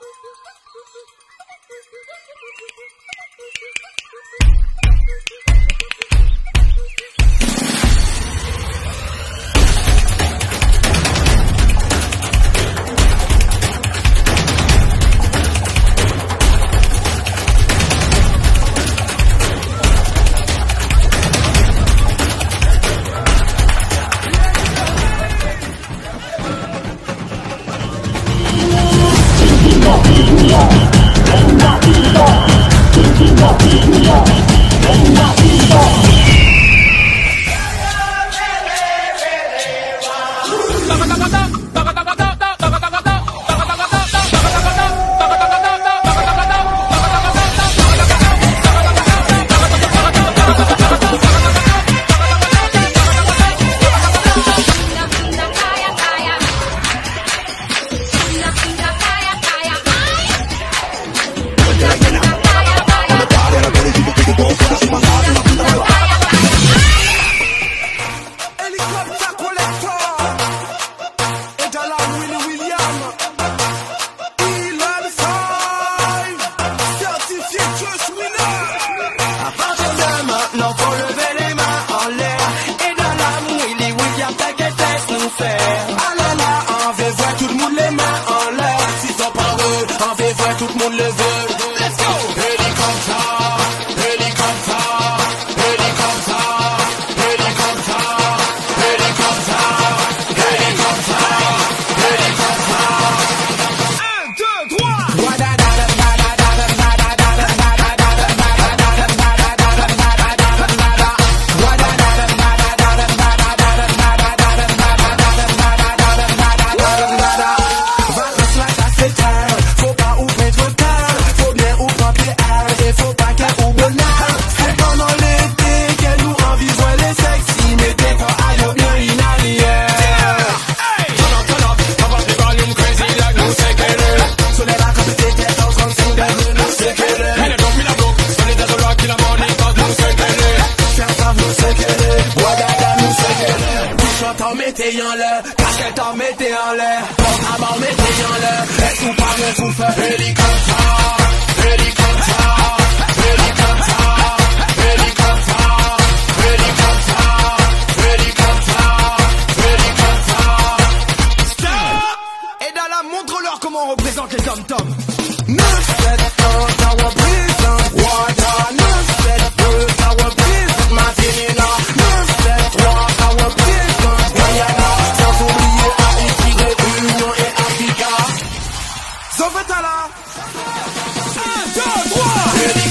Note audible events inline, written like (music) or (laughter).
Thank (laughs) you. mettez-en-le. Cachette en, mettez en l'air, à mettez-en-le. Souffle. Hélicoptère, hélicoptère. Montre-leur comment on représente les hommes-toms. 在啦！战斗，战过。